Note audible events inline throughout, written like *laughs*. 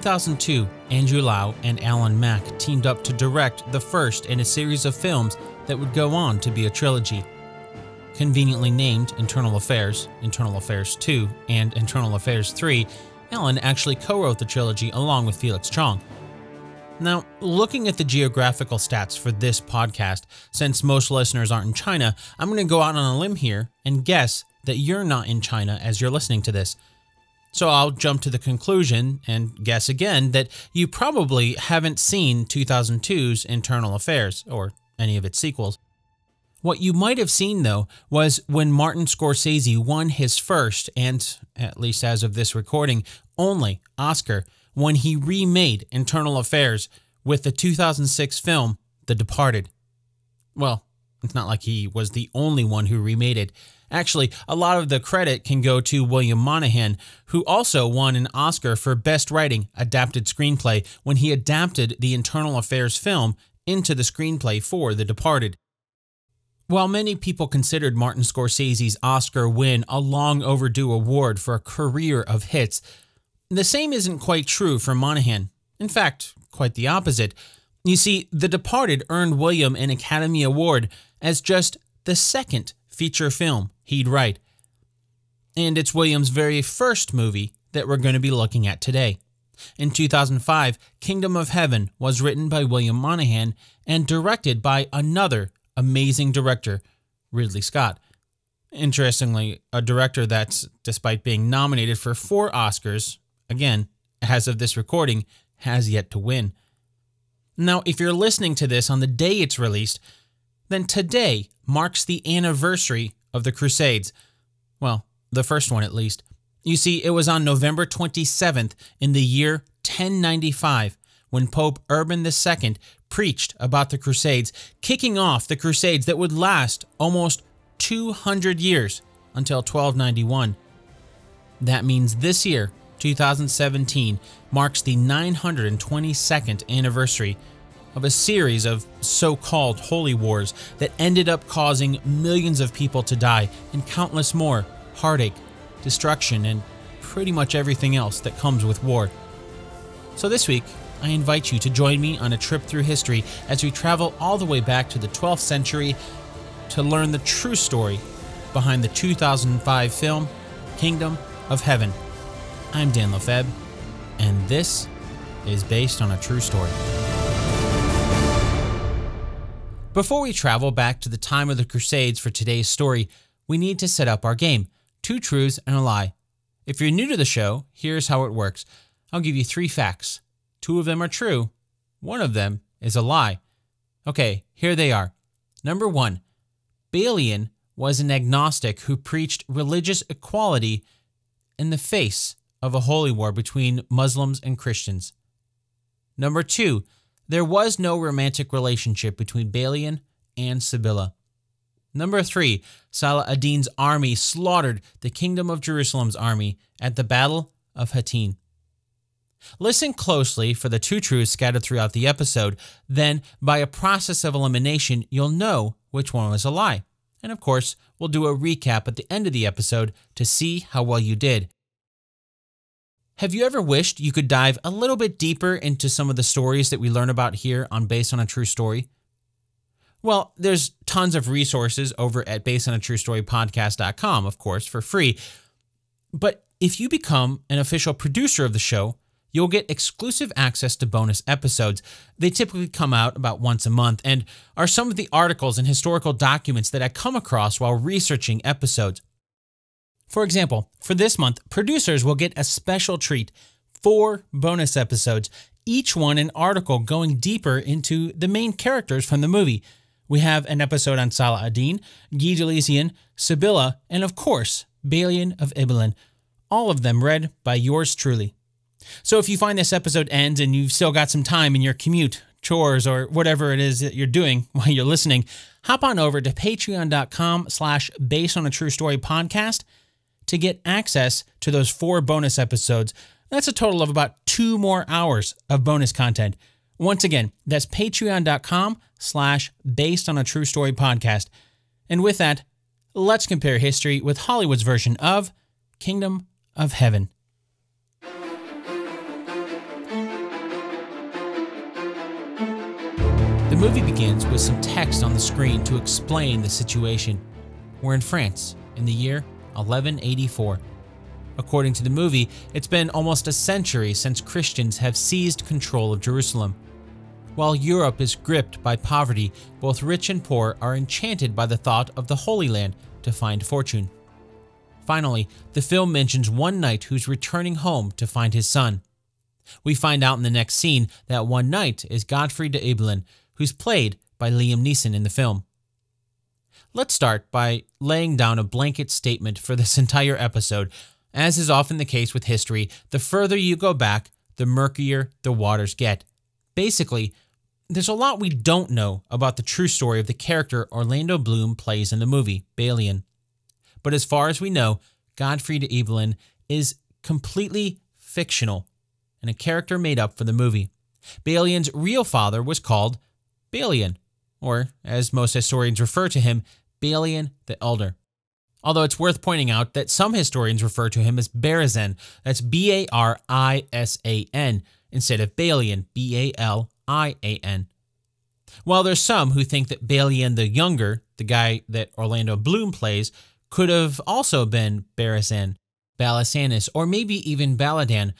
2002, Andrew Lau and Alan Mak teamed up to direct the first in a series of films that would go on to be a trilogy. Conveniently named Infernal Affairs, Infernal Affairs 2, and Infernal Affairs 3, Alan actually co wrote the trilogy along with Felix Chong. Now, looking at the geographical stats for this podcast, since most listeners aren't in China, I'm going to go out on a limb here and guess that you're not in China as you're listening to this. So I'll jump to the conclusion and guess again that you probably haven't seen 2002's Infernal Affairs or any of its sequels. What you might have seen, though, was when Martin Scorsese won his first, and at least as of this recording, only Oscar when he remade Infernal Affairs with the 2006 film The Departed. Well, it's not like he was the only one who remade it. Actually, a lot of the credit can go to William Monahan, who also won an Oscar for Best Writing Adapted Screenplay when he adapted the Infernal Affairs film into the screenplay for The Departed. While many people considered Martin Scorsese's Oscar win a long overdue award for a career of hits, the same isn't quite true for Monahan. In fact, quite the opposite. You see, The Departed earned William an Academy Award as just the second feature film he'd write. And it's Williams' very first movie that we're going to be looking at today. In 2005, Kingdom of Heaven was written by William Monahan and directed by another amazing director, Ridley Scott. Interestingly, a director that's, despite being nominated for four Oscars, again, as of this recording, has yet to win. Now, if you're listening to this on the day it's released, then today marks the anniversary of the Crusades. Well, the first one at least. You see, it was on November 27th in the year 1095 when Pope Urban II preached about the Crusades, kicking off the Crusades that would last almost 200 years until 1291. That means this year, 2017, marks the 922nd anniversary of a series of so called holy wars that ended up causing millions of people to die and countless more heartache, destruction, and pretty much everything else that comes with war. So this week, I invite you to join me on a trip through history as we travel all the way back to the 12th century to learn the true story behind the 2005 film Kingdom of Heaven. I'm Dan Lefebvre, and this is based on a true story. Before we travel back to the time of the Crusades for today's story, we need to set up our game two truths and a lie. If you're new to the show, here's how it works I'll give you three facts. Two of them are true, one of them is a lie. Okay, here they are. Number one, Balian was an agnostic who preached religious equality in the face of a holy war between Muslims and Christians. Number two, there was no romantic relationship between Balian and Sibylla. Number three, Salah ad-Din's army slaughtered the Kingdom of Jerusalem's army at the Battle of Hattin. Listen closely for the two truths scattered throughout the episode, then, by a process of elimination, you'll know which one was a lie. And of course, we'll do a recap at the end of the episode to see how well you did. Have you ever wished you could dive a little bit deeper into some of the stories that we learn about here on Based on a True Story? Well, there's tons of resources over at basedonatruestorypodcast.com, of course, for free. But if you become an official producer of the show, you'll get exclusive access to bonus episodes. They typically come out about once a month and are some of the articles and historical documents that I come across while researching episodes. For example, for this month, producers will get a special treat four bonus episodes, each one an article going deeper into the main characters from the movie. We have an episode on Salah ad-Din, Guy de Lusignan, Sibylla, and of course, Balian of Ibelin, all of them read by yours truly. So if you find this episode ends and you've still got some time in your commute, chores, or whatever it is that you're doing *laughs* while you're listening, hop on over to patreon.com slash based on a true story podcast to get access to those four bonus episodes. That's a total of about two more hours of bonus content. Once again, that's patreon.com slash based on a true story podcast. And with that, let's compare history with Hollywood's version of Kingdom of Heaven. The movie begins with some text on the screen to explain the situation. We're in France in the year 1184. According to the movie, it's been almost a century since Christians have seized control of Jerusalem. While Europe is gripped by poverty, both rich and poor are enchanted by the thought of the Holy Land to find fortune. Finally, the film mentions one knight who's returning home to find his son. We find out in the next scene that one knight is Godfrey de Ibelin, who's played by Liam Neeson in the film. Let's start by laying down a blanket statement for this *laughs* entire episode. As is often the case with history, the further you go back, the murkier the waters get. Basically, there's a lot we don't know about the true story of the character Orlando Bloom plays in the movie, Balian. But as far as we know, Godfrey de Ibelin is completely fictional and a character made up for the movie. Balian's real father was called Balian, or as most historians refer to him, Balian the Elder. Although it's worth pointing out that some historians refer to him as Barisan, that's B A R I S A N, instead of Balian, B A L I A N. While there's some who think that Balian the Younger, the guy that Orlando Bloom plays, could have also been Barisan, Balisanus, or maybe even Baladan,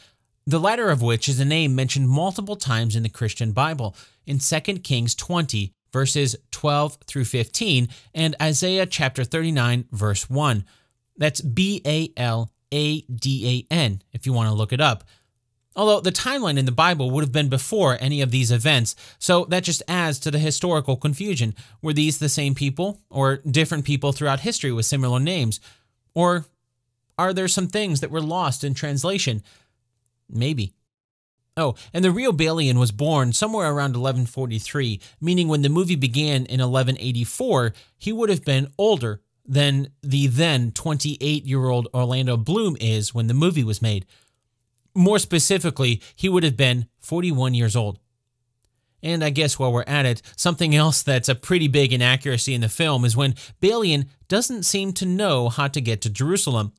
the latter of which is a name mentioned multiple times in the Christian Bible in 2 Kings 20, verses 12 through 15, and Isaiah chapter 39, verse 1. That's B A L A D A N, if you want to look it up. Although the timeline in the Bible would have been before any of these events, so that just adds to the historical confusion. Were these the same people, or different people throughout history with similar names? Or are there some things that were lost in translation? Maybe. Oh, and the real Balian was born somewhere around 1143, meaning when the movie began in 1184, he would have been older than the then 28 year old Orlando Bloom is when the movie was made. More specifically, he would have been 41 years old. And I guess while we're at it, something else that's a pretty big inaccuracy in the film is when Balian doesn't seem to know how to get to Jerusalem.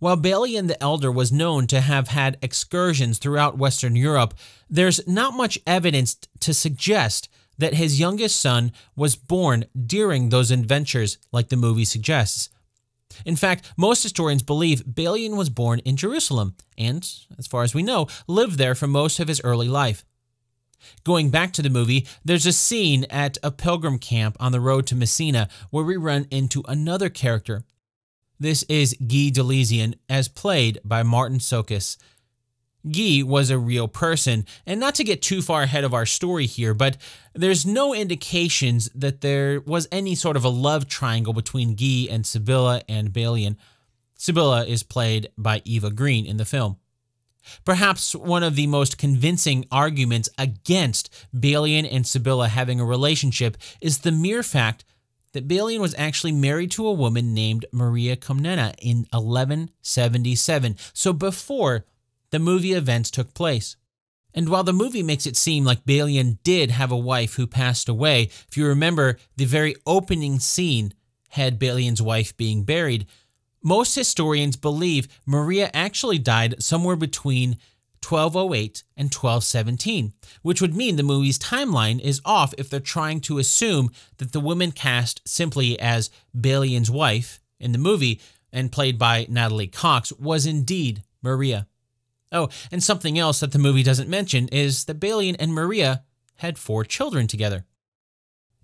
While Balian the Elder was known to have had excursions throughout Western Europe, there's not much evidence to suggest that his youngest son was born during those adventures like the movie suggests. In fact, most historians believe Balian was born in Jerusalem and, as far as we know, lived there for most of his early life. Going back to the movie, there's a scene at a pilgrim camp on the road to Messina where we run into another character this is Guy de as played by Martin Csokas. Guy was a real person, and not to get too far ahead of our story here, but there's no indications that there was any sort of a love triangle between Guy and Sibylla and Balian. Sibylla is played by Eva Green in the film. Perhaps one of the most convincing arguments against Balian and Sibylla having a relationship is the mere fact that Balian was actually married to a woman named Maria Comnena in 1177, so before the movie events took place. And while the movie makes it seem like Balian did have a wife who passed away, if you remember, the very opening scene had Balian's wife being buried, most historians believe Maria actually died somewhere between 1208 and 1217, which would mean the movie's timeline is off if they're trying to assume that the woman cast simply as Balian's wife in the movie and played by Natalie Cox was indeed Maria. Oh, and something else that the movie doesn't mention is that Balian and Maria had four children together.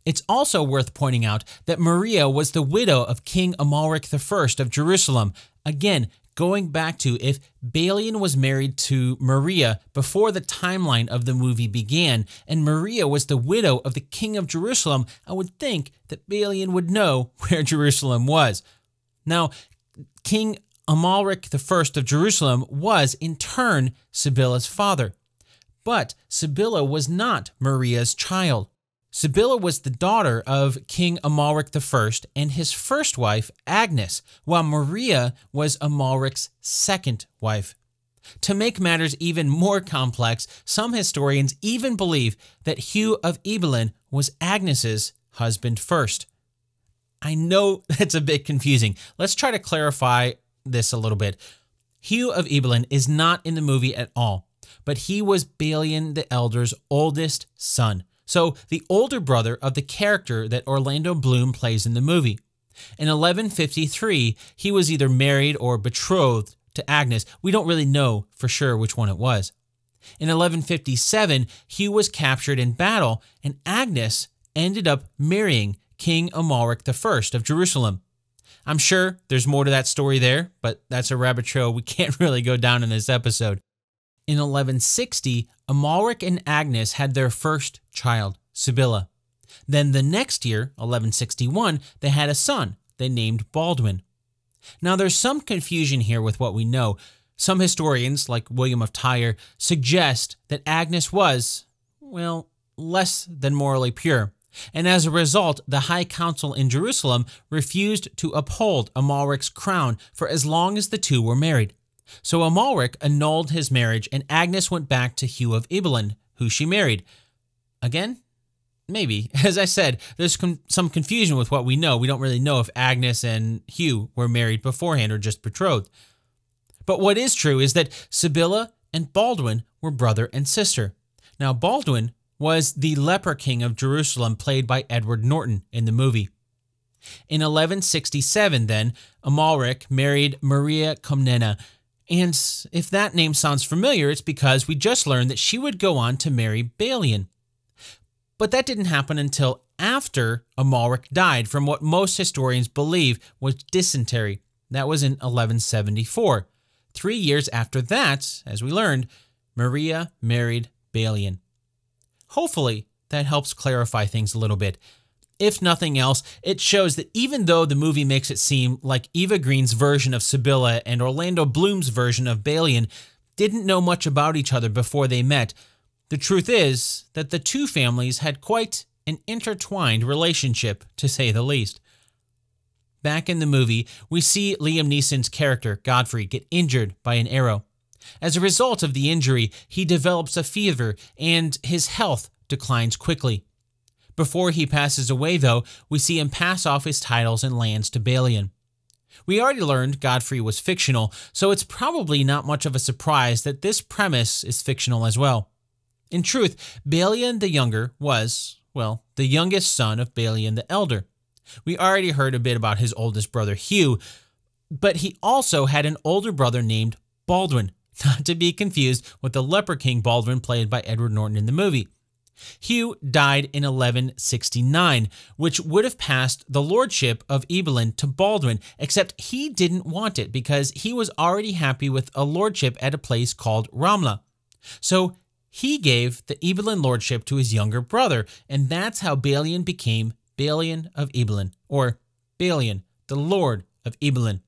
It's also worth pointing out that Maria was the widow of King Amalric I of Jerusalem, again going back to if Balian was married to Maria before the timeline of the movie began, and Maria was the widow of the king of Jerusalem, I would think that Balian would know *laughs* where Jerusalem was. Now, King Amalric I of Jerusalem was, in turn, Sibylla's father. But Sibylla was not Maria's child. Sibylla was the daughter of King Amalric I and his first wife, Agnes, while Maria was Amalric's second wife. To make matters even more complex, some historians even believe that Hugh of Ibelin was Agnes's husband first. I know *laughs* that's a bit confusing. Let's try to clarify this a little bit. Hugh of Ibelin is not in the movie at all, but he was Balian the Elder's oldest son. So the older brother of the character that Orlando Bloom plays in the movie. In 1153, he was either married or betrothed to Agnes. We don't really know for sure which one it was. In 1157, Hugh was captured in battle, and Agnes ended up marrying King Amalric I of Jerusalem. I'm sure there's more to that story there, but that's a rabbit trail we *laughs* can't really go down in this episode. In 1160, Amalric and Agnes had their first child, Sibylla. Then the next year, 1161, they had a son they named Baldwin. Now there's some confusion here with what we know. Some historians, like William of Tyre, suggest that Agnes was, well, less than morally pure. And as a result, the High Council in Jerusalem refused to uphold Amalric's crown for as long as the two were married. So Amalric annulled his marriage and Agnes went back to Hugh of Ibelin, who she married. Again, maybe. *laughs* As I said, there's some confusion with what we know. We don't really know if Agnes and Hugh were married beforehand or just betrothed. But what is true is that Sibylla and Baldwin were brother and sister. Now, Baldwin was the leper king of Jerusalem, played by Edward Norton in the movie. In 1167, then, Amalric married Maria Comnena. And if that name sounds familiar, it's because we just learned that she would go on to marry Balian. But that didn't happen until after Amalric died from what most historians believe was dysentery. That was in 1174. Three years after that, as we learned, Maria married Balian. Hopefully, that helps clarify things a little bit. If nothing else, it shows that even though the movie makes it seem like Eva Green's version of Sibylla and Orlando Bloom's version of Balian didn't know much about each other before they met, the truth is that the two families had quite an intertwined relationship, to say the least. Back in the movie, we see Liam Neeson's character, Godfrey, get injured by an arrow. As a result of the injury, he develops a fever and his health declines quickly. Before he passes away, though, we see him pass off his titles and lands to Balian. We already learned Godfrey was fictional, so it's probably not much of a surprise that this premise is fictional as well. In truth, Balian the Younger was, well, the youngest son of Balian the Elder. We already heard a bit about his oldest brother Hugh, but he also had an older brother named Baldwin, *laughs* not to be confused with the Leper King Baldwin played by Edward Norton in the movie. Hugh died in 1169, which would have passed the lordship of Ibelin to Baldwin, except he didn't want it because he was already happy with a lordship at a place called Ramla. So he gave the Ibelin lordship to his younger brother, and that's how Balian became Balian of Ibelin, or Balian, the Lord of Ibelin.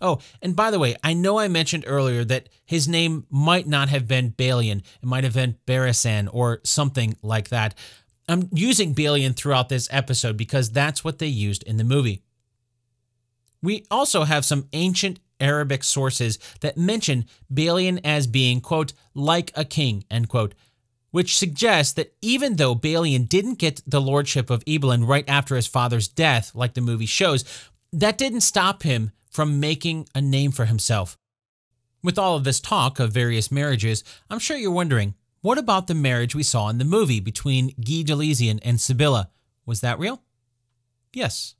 Oh, and by the way, I know I mentioned earlier that his name might not have been Balian. It might have been Barisan or something like that. I'm using Balian throughout this episode because that's what they used in the movie. We also have some ancient Arabic sources that mention Balian as being, quote, like a king, end quote, which suggests that even though Balian didn't get the lordship of Ibelin right after his father's death, like the movie shows, that didn't stop him from making a name for himself. With all of this talk of various marriages, I'm sure you're wondering, what about the marriage we saw in the movie between Guy de Lusignan and Sibylla? Was that real? Yes,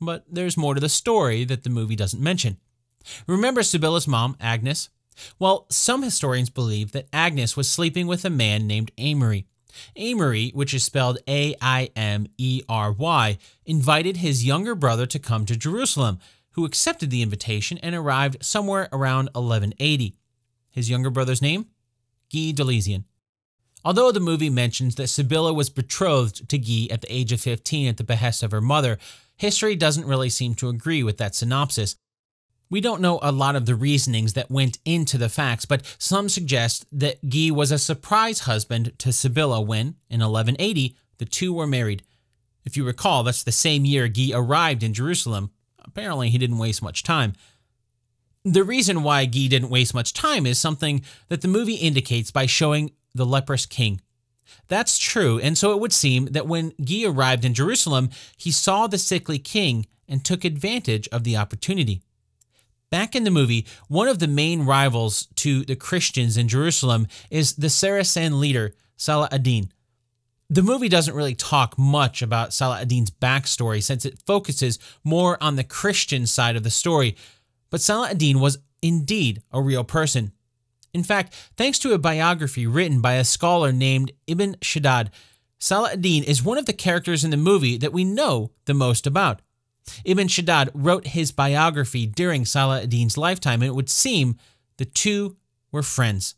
but there's more to the story that the movie doesn't mention. Remember Sibylla's mom, Agnes? Well, some historians believe that Agnes was sleeping with a man named Amory. Amory, which is spelled A I M E R Y, invited his younger brother to come to Jerusalem who accepted the invitation and arrived somewhere around 1180. His younger brother's name? Guy de Lusignan. Although the movie mentions that Sibylla was betrothed to Guy at the age of 15 at the behest of her mother, history doesn't really seem to agree with that synopsis. We don't know a lot of the reasonings that went into the facts, but some suggest that Guy was a surprise husband to Sibylla when, in 1180, the two were married. If you recall, that's the same year Guy arrived in Jerusalem, Apparently, he didn't waste much time. The reason why Guy didn't waste much time is something that the movie indicates by showing the leprous king. That's true, and so it would seem that when Guy arrived in Jerusalem, he saw the sickly king and took advantage of the opportunity. Back in the movie, one of the main rivals to the Christians in Jerusalem is the Saracen leader, Salah ad-Din. The movie doesn't really talk much about Salah ad-Din's backstory since it focuses more on the Christian side of the story, but Salah ad-Din was indeed a real person. In fact, thanks to a biography written by a scholar named Ibn Shaddad, Salah ad-Din is one of the characters in the movie that we know the most about. Ibn Shaddad wrote his biography during Salah ad-Din's lifetime, and it would seem the two were friends.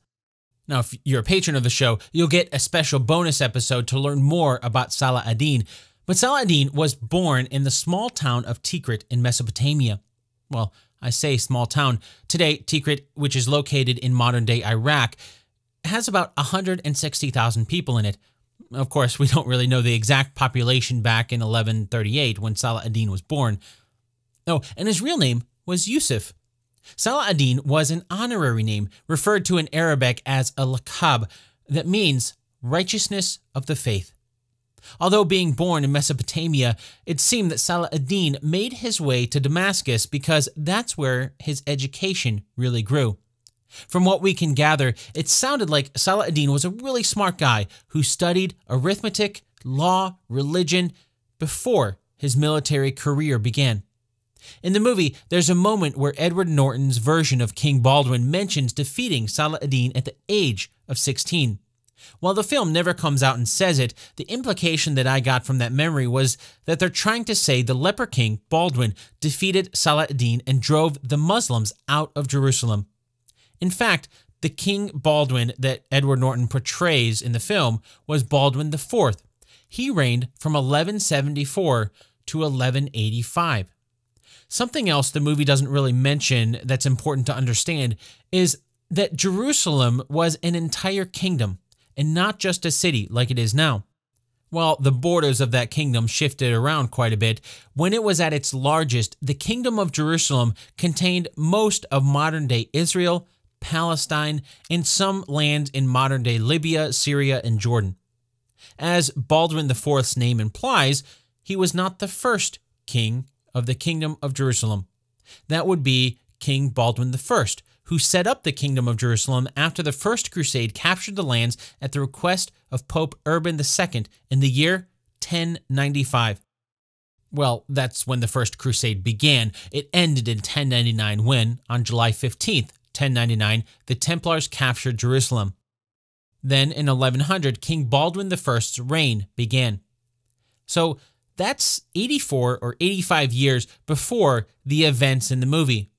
Now, if you're a patron of the show, you'll get a special bonus episode to learn more about Salah ad-Din. But Salah ad-Din was born in the small town of Tikrit in Mesopotamia. Well, I say small town. Today, Tikrit, which is located in modern day Iraq, has about 160,000 people in it. Of course, we don't really know the exact population back in 1138 when Salah ad-Din was born. Oh, and his real name was Yusuf. Salah ad-Din was an honorary name referred to in Arabic as a laqab that means righteousness of the faith. Although being born in Mesopotamia, it seemed that Salah ad-Din made his way to Damascus because that's where his education really grew. From what we can gather, it sounded like Salah ad-Din was a really smart guy who studied arithmetic, law, religion before his military career began. In the movie, there's a moment where Edward Norton's version of King Baldwin mentions defeating Salah ad-Din at the age of 16. While the film never comes out and says it, the implication that I got from that memory was that they're trying to say the leper king, Baldwin, defeated Salah ad-Din and drove the Muslims out of Jerusalem. In fact, the King Baldwin that Edward Norton portrays in the film was Baldwin IV. He reigned from 1174 to 1185. Something else the movie doesn't really mention that's important to understand is that Jerusalem was an entire kingdom and not just a city like it is now. While the borders of that kingdom shifted around quite a bit, when it was at its largest, the kingdom of Jerusalem contained most of modern day Israel, Palestine, and some land in modern day Libya, Syria, and Jordan. As Baldwin IV's name implies, he was not the first king of the kingdom of Jerusalem. That would be King Baldwin I, who set up the kingdom of Jerusalem after the First Crusade captured the lands at the request of Pope Urban II in the year 1095. Well, that's when the First Crusade began. It ended in 1099 when, on July 15th, 1099, the Templars captured Jerusalem. Then in 1100, King Baldwin I's reign began. So that's 84 or 85 years before the events in the movie.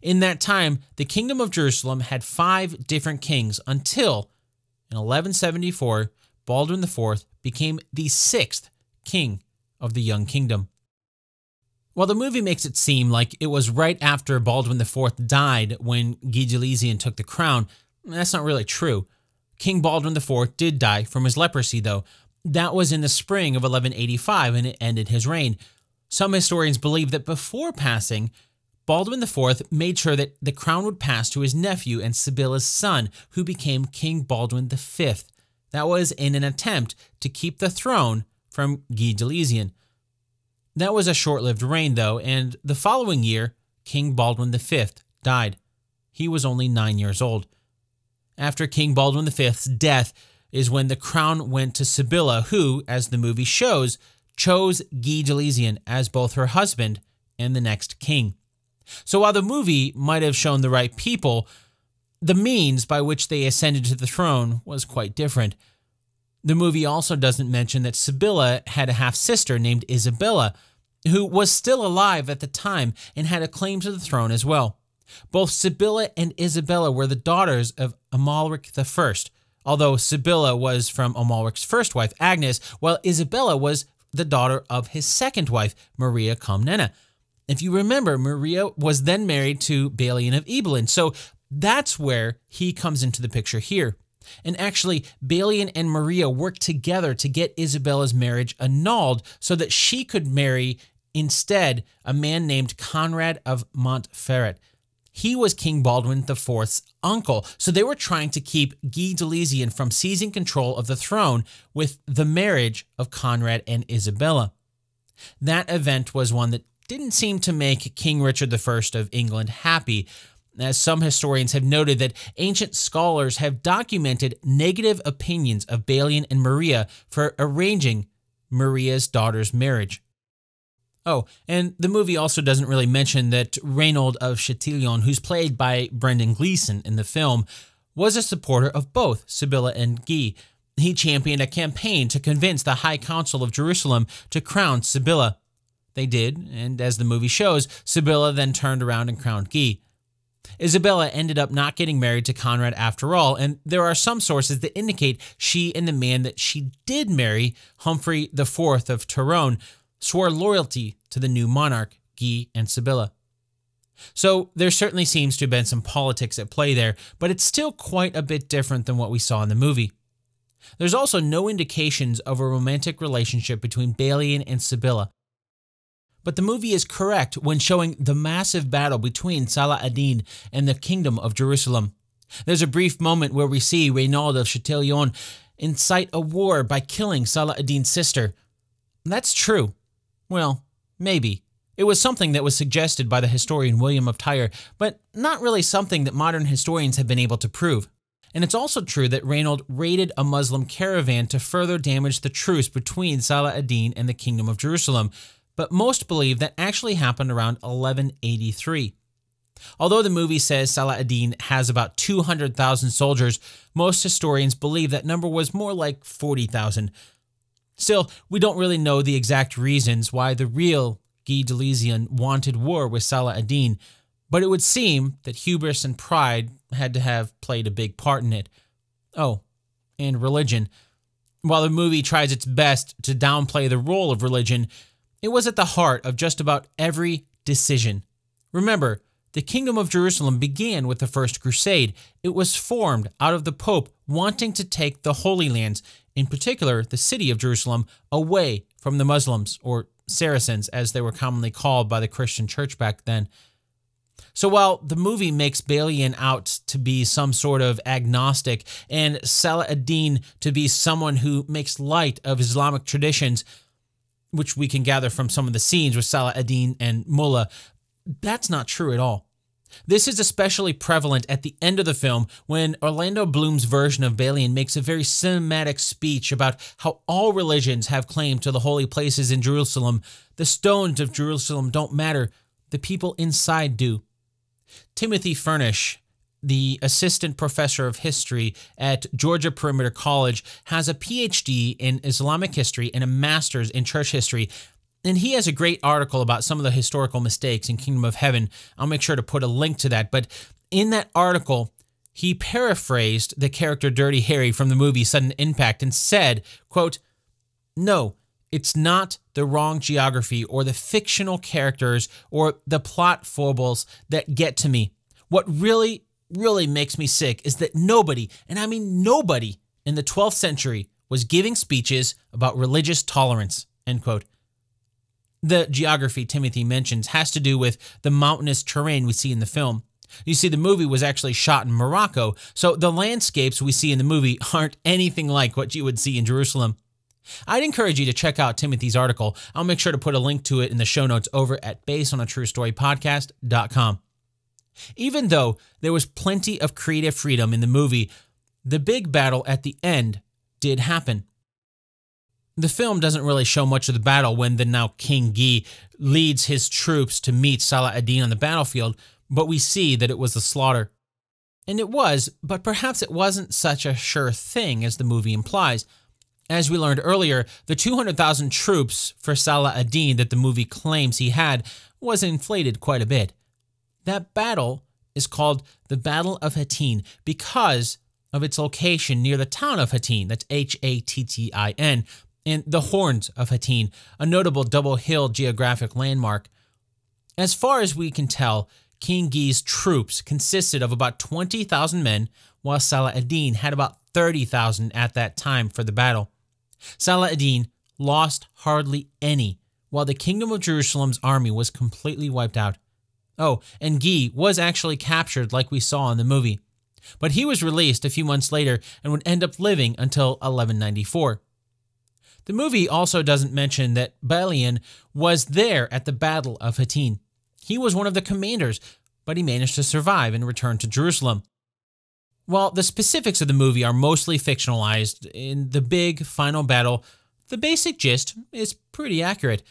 In that time, the kingdom of Jerusalem had five different kings until in 1174, Baldwin IV became the sixth king of the young kingdom. While the movie makes it seem like it was right after Baldwin IV died when Lusignan took the crown, that's not really true. King Baldwin IV did die from his leprosy, though. That was in the spring of 1185 and it ended his reign. Some historians believe that before passing, Baldwin IV made sure that the crown would pass to his nephew and Sibylla's son, who became King Baldwin V. That was in an attempt to keep the throne from Guy de Lusignan. That was a short lived reign, though, and the following year, King Baldwin V died. He was only nine years old. After King Baldwin V's death is when the crown went to Sibylla, who, as the movie shows, chose Guy de as both her husband and the next king. So while the movie might have shown the right people, the means by which they ascended to the throne was quite different. The movie also doesn't mention that Sibylla had a half sister named Isabella, who was still alive at the time and had a claim to the throne as well. Both Sibylla and Isabella were the daughters of Amalric I, although Sibylla was from Amalric's first wife, Agnes, while Isabella was the daughter of his second wife, Maria Comnena. If you remember, Maria was then married to Balian of Ibelin, so that's where he comes into the picture here. And actually, Balian and Maria worked together to get Isabella's marriage annulled so that she could marry instead a man named Conrad of Montferrat. He was King Baldwin IV's uncle, so they were trying to keep Guy de Lusignan from seizing control of the throne with the marriage of Conrad and Isabella. That event was one that didn't seem to make King Richard I of England happy. as some historians have noted that ancient scholars have documented negative opinions of Balian and Maria for arranging Maria's daughter's marriage. Oh, and the movie also doesn't really mention that Reynold of Chatillon, who's played by Brendan Gleeson in the film, was a supporter of both Sibylla and Guy. He championed a campaign to convince the High Council of Jerusalem to crown Sibylla. They did, and as the movie shows, Sibylla then turned around and crowned Guy. Isabella ended up not getting married to Conrad after all, and there are some sources that indicate she and the man that she did marry, Humphrey IV of Toron, swore loyalty to the new monarch, Guy and Sibylla. So there certainly seems to have been some politics at play there, but it's still quite a bit different than what we saw in the movie. There's also no indications of a romantic relationship between Balian and Sibylla, but the movie is correct when showing the massive battle between Salah ad-Din and the Kingdom of Jerusalem. There's a brief moment where we see Reynald of Chatillon incite a war by killing Salah ad-Din's sister. That's true. Well, maybe. It was something that was suggested by the historian William of Tyre, but not really something that modern historians have been able to prove. And it's also true that Reynaud raided a Muslim caravan to further damage the truce between Salah ad-Din and the Kingdom of Jerusalem, but most believe that actually happened around 1183. Although the movie says Salah ad-Din has about 200,000 soldiers, most historians believe that number was more like 40,000. Still, we don't really know the exact reasons why the real Guy de Lusignan wanted war with Salah ad-Din, but it would seem that hubris and pride had to have played a big part in it. Oh, and religion. While the movie tries its best to downplay the role of religion, it was at the heart of just about every decision. Remember, the Kingdom of Jerusalem began with the First Crusade. It was formed out of the Pope wanting to take the Holy Lands, in particular the city of Jerusalem, away from the Muslims, or Saracens as they were commonly called by the Christian church back then. So while the movie makes Balian out to be some sort of agnostic and Salah ad-Din to be someone who makes light of Islamic traditions, which we can gather from some of the scenes with Salah ad-Din and Mullah, that's not true at all. This is especially prevalent at the end of the film when Orlando Bloom's version of Balian makes a very cinematic speech about how all religions have claim to the holy places in Jerusalem. The stones of Jerusalem don't matter, the people inside do. Timothy Furnish, the assistant professor of history at Georgia Perimeter College, has a PhD in Islamic history and a master's in church history. And he has a great article about some of the historical mistakes in Kingdom of Heaven. I'll make sure to put a link to that. But in that article, he paraphrased the character Dirty Harry from the movie Sudden Impact and said, quote, No, it's not the wrong geography or the fictional characters or the plot foibles that get to me. What really really makes me sick is that nobody, and I mean nobody, in the 12th century was giving speeches about religious tolerance. End quote. The geography Timothy mentions has to do with the mountainous terrain we see in the film. You see, the movie was actually shot in Morocco, so the landscapes we see in the movie *laughs* aren't anything like what you would see in Jerusalem. I'd encourage you to check out Timothy's article. I'll make sure to put a link to it in the show notes over at basedonatruestorypodcast.com. Even though there was plenty of creative freedom in the movie, the big battle at the end did happen. The film doesn't really show much of the battle when the now King Guy leads his troops to meet Salah ad-Din on the battlefield, but we see that it was a slaughter. And it was, but perhaps it wasn't such a sure thing as the movie implies. As we learned earlier, the 200,000 troops for Salah ad-Din that the movie claims he had was inflated quite a bit. That battle is called the Battle of Hattin because of its location near the town of Hattin, that's H A T T I N, and the Horns of Hattin, a notable double hill geographic landmark. As far as we can tell, King Guy's troops consisted of about 20,000 men, while Salah ad-Din had about 30,000 at that time for the battle. Salah ad-Din lost hardly any, while the Kingdom of Jerusalem's army was completely wiped out. Oh, and Guy was actually captured like we saw in the movie. But he was released a few months later and would end up living until 1194. The movie also doesn't mention that Balian was there at the Battle of Hattin. He was one of the commanders, but he managed to survive and return to Jerusalem. While the specifics of the movie are mostly fictionalized, in the big final battle, the basic gist is pretty accurate.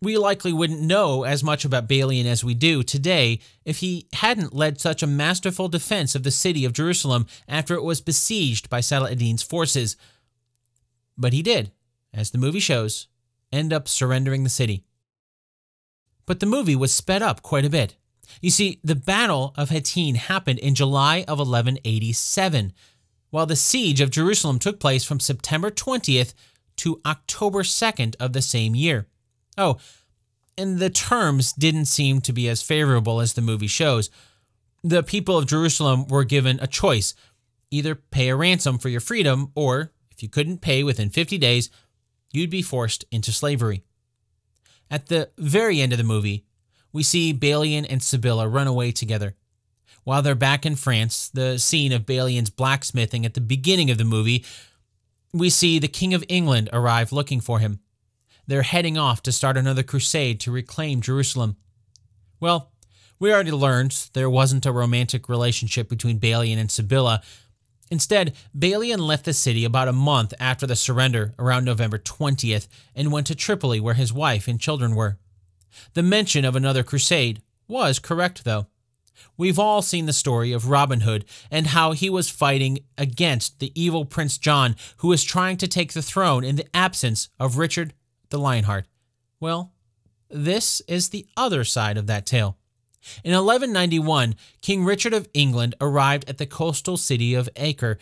We likely wouldn't know as much about Balian as we do today if he hadn't led such a masterful defense of the city of Jerusalem after it was besieged by Salah ad-Din's forces. But he did, as the movie shows, end up surrendering the city. But the movie was sped up quite a bit. You see, the Battle of Hattin happened in July of 1187, while the siege of Jerusalem took place from September 20th to October 2nd of the same year. Oh, and the terms didn't seem to be as favorable as the movie shows. The people of Jerusalem were given a choice either pay a ransom for your freedom, or if you couldn't pay within 50 days, you'd be forced into slavery. At the very end of the movie, we see Balian and Sibylla run away together. While they're back in France, the scene of Balian's blacksmithing at the beginning of the movie, we see the King of England arrive looking for him. They're heading off to start another crusade to reclaim Jerusalem. Well, we already learned there wasn't a romantic relationship between Balian and Sibylla. Instead, Balian left the city about a month after the surrender, around November 20th, and went to Tripoli where his wife and children were. The mention of another crusade was correct, though. We've all seen the story of Robin Hood and how he was fighting against the evil Prince John, who was trying to take the throne in the absence of Richard the Lionheart. Well, this is the other side of that tale. In 1191, King Richard of England arrived at the coastal city of Acre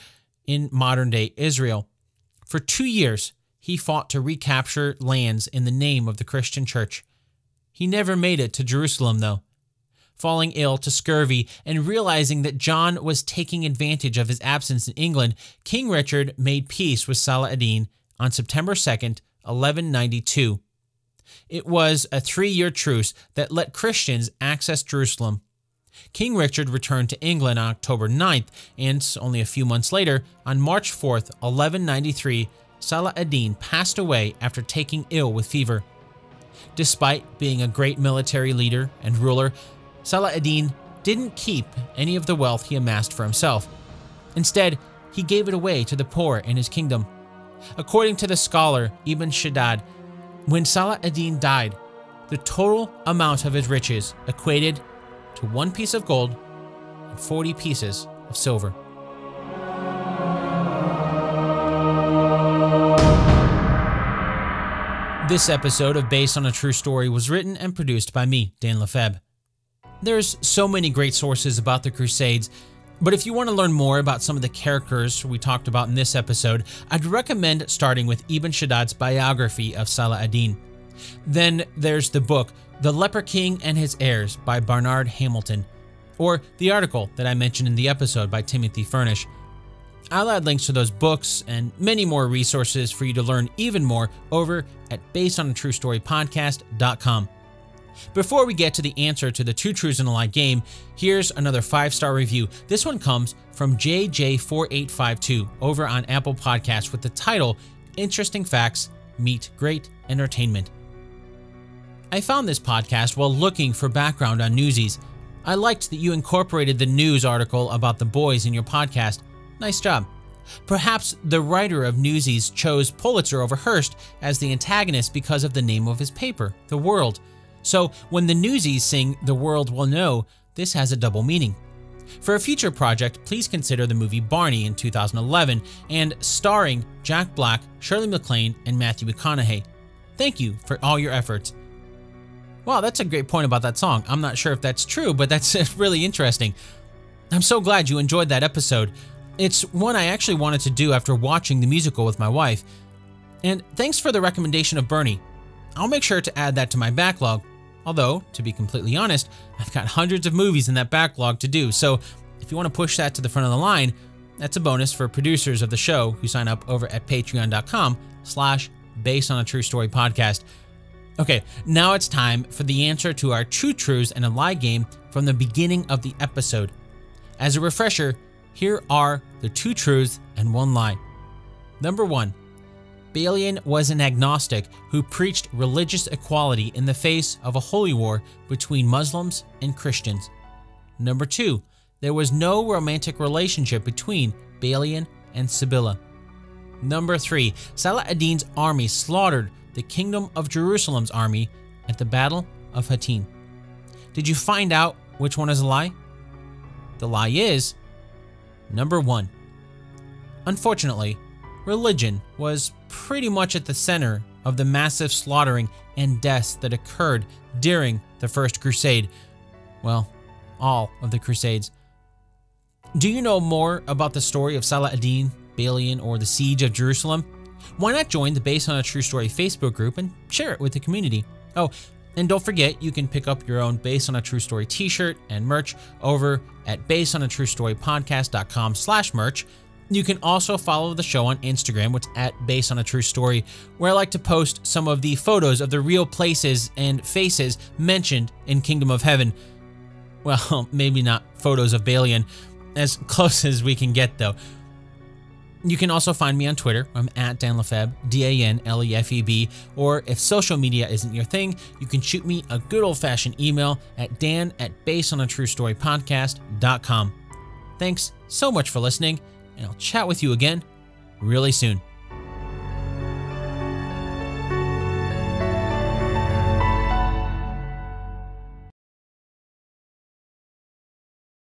in modern day Israel. For two years, he fought to recapture lands in the name of the Christian church. He never made it to Jerusalem, though. Falling ill to scurvy and realizing that John was taking advantage of his absence in England, King Richard made peace with Salah ad-Din on September 2nd, 1192. It was a three year truce that let Christians access Jerusalem. King Richard returned to England on October 9th, and only a few months later, on March 4th, 1193, Salah ad-Din passed away after taking ill with fever. Despite being a great military leader and ruler, Salah ad-Din didn't keep any of the wealth he amassed for himself. Instead, he gave it away to the poor in his kingdom. According to the scholar Ibn Shaddad, when Salah ad-Din died, the total amount of his riches equated to one piece of gold and 40 pieces of silver. This episode of Based on a True Story was written and produced by me, Dan Lefebvre. There's so many great sources about the Crusades, but if you want to learn more about some of the characters we talked about in this episode, I'd recommend starting with Ibn Shaddad's biography of Salah ad-Din. Then there's the book, The Leper King and His Heirs by Bernard Hamilton, or the article that I mentioned in the episode by Timothy Furnish. I'll add links to those books and many more resources for you to learn even more over at basedonatruestorypodcast.com. Before we get to the answer to the two truths and a lie game, here's another five star review. This one comes from JJ4852 over on Apple Podcasts with the title Interesting Facts Meet Great Entertainment. I found this podcast while looking for background on Newsies. I liked that you incorporated the news article about the boys in your podcast. Nice job. Perhaps the writer of Newsies chose Pulitzer over Hearst as the antagonist because of the name of his paper, The World. So when the Newsies sing The World Will Know, this has a double meaning. For a future project, please consider the movie Bernie in 2011 and starring Jack Black, Shirley MacLaine, and Matthew McConaughey. Thank you for all your efforts. Wow, that's a great point about that song. I'm not sure if that's true, but that's *laughs* really interesting. I'm so glad you enjoyed that episode. It's one I actually wanted to do after watching the musical with my wife. And thanks for the recommendation of Bernie. I'll make sure to add that to my backlog. Although, to be completely honest, I've got hundreds of movies in that backlog to do, so if you want to push that to the front of the line, that's a bonus for producers of the show who sign up over at patreon.com slash based on a true story podcast. Okay, now it's time for the answer to our true truths and a lie game from the beginning of the episode. As a refresher, here are the two truths and one lie. Number one, Balian was an agnostic who preached religious equality in the face of a holy war between Muslims and Christians. Number 2. There was no romantic relationship between Balian and Sibylla. Number 3. Salah ad-Din's army slaughtered the Kingdom of Jerusalem's army at the Battle of Hattin. Did you find out which one is a lie? The lie is number 1. Unfortunately, religion was pretty much at the center of the massive slaughtering and deaths that occurred during the First Crusade. Well, all of the Crusades. Do you know more about the story of Salah ad-Din, Balian, or the Siege of Jerusalem? Why not join the Based on a True Story Facebook group and share it with the community? Oh, and don't forget, you can pick up your own Based on a True Story t-shirt and merch over at basedonatruestorypodcast.com slash merch. You can also follow the show on Instagram, which at Based on a True Story, where I like to post some of the photos of the real places and faces mentioned in Kingdom of Heaven. Well, *laughs* maybe not photos of Balian, as *laughs* close as we can get though. You can also find me on Twitter. I'm at Dan Lefebvre, D-A-N-L-E-F-E-B. Or if social media isn't your thing, you can shoot me a good old-fashioned email at dan at basedonatruestorypodcast.com. Thanks so much for listening, and I'll chat with you again really soon.